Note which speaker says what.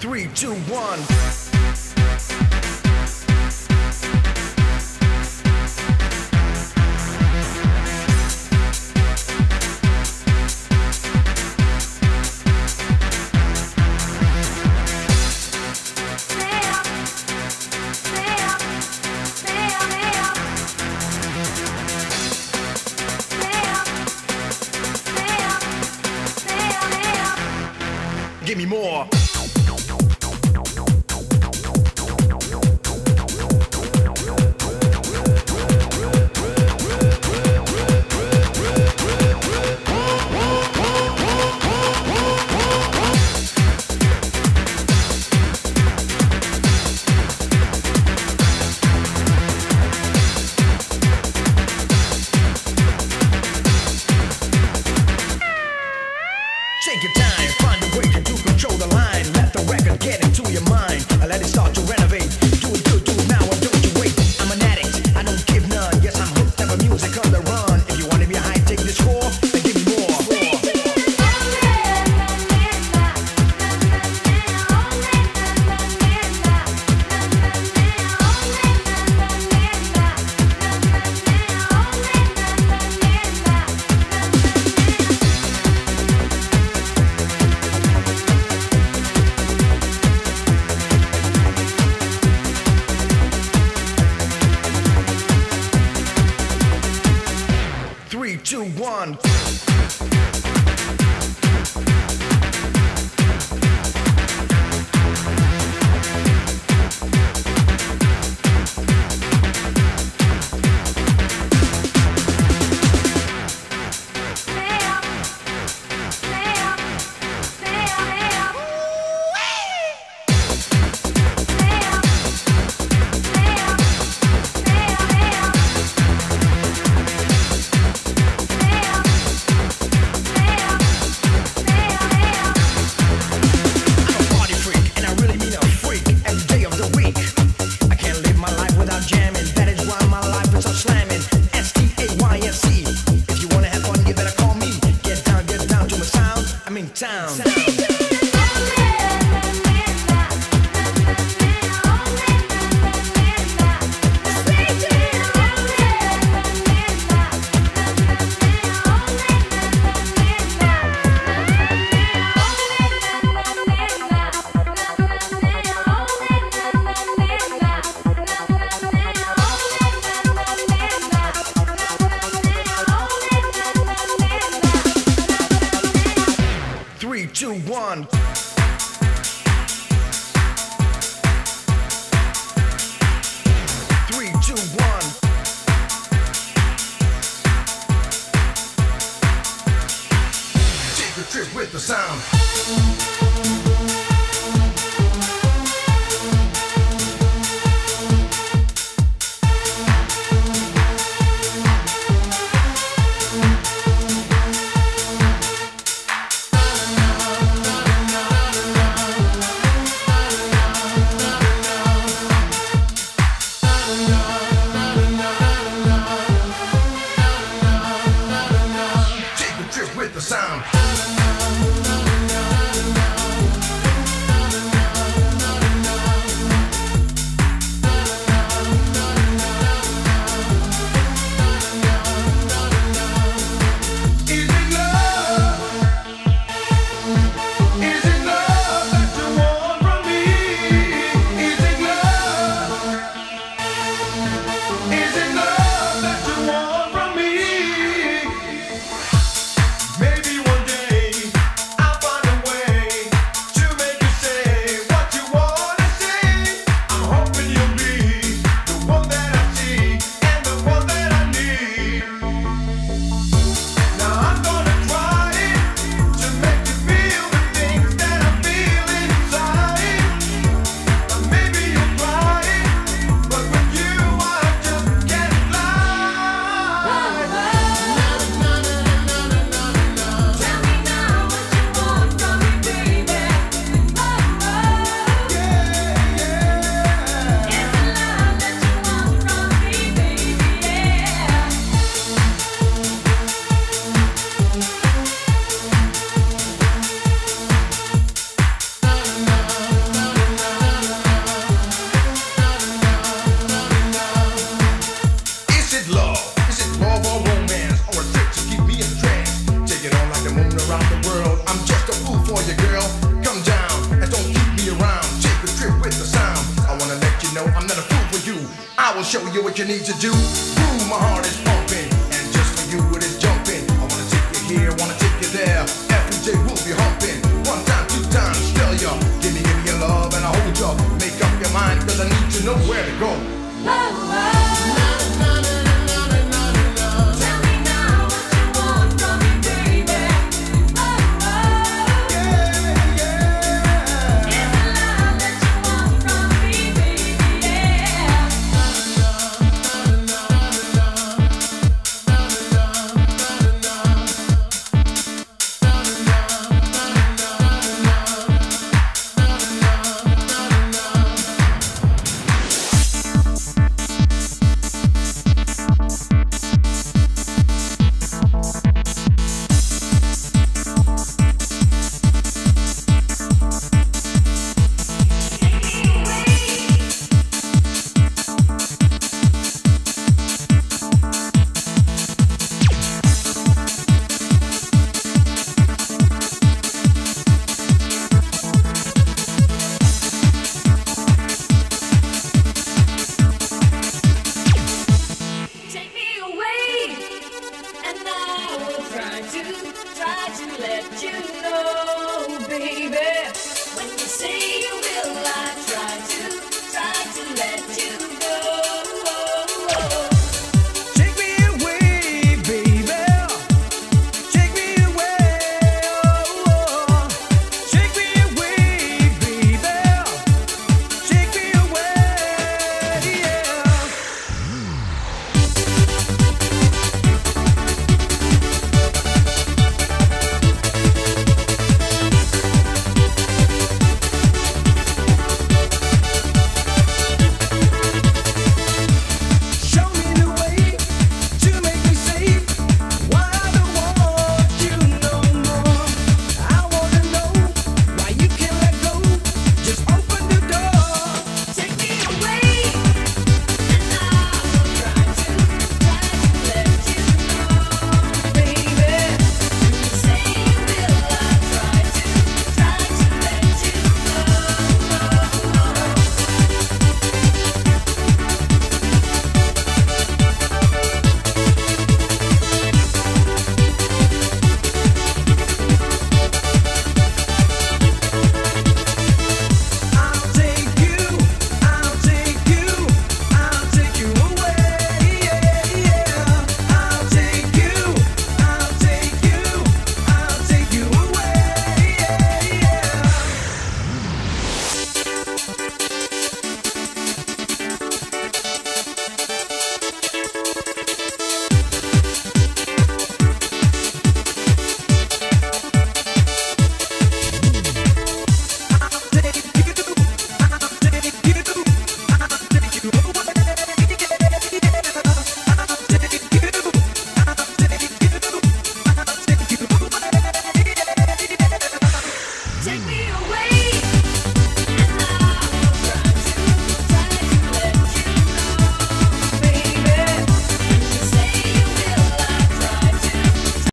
Speaker 1: Three, two, one. Three, two, one. Will show you what you need to do. Ooh, my heart is pumping, and just for you it is jumping. I wanna take you here, wanna take you there. Every day we'll be humping. One time, two times, tell ya. Give me, give me your love and I hold ya. Make up your mind, cause I need to know where to go.
Speaker 2: Tell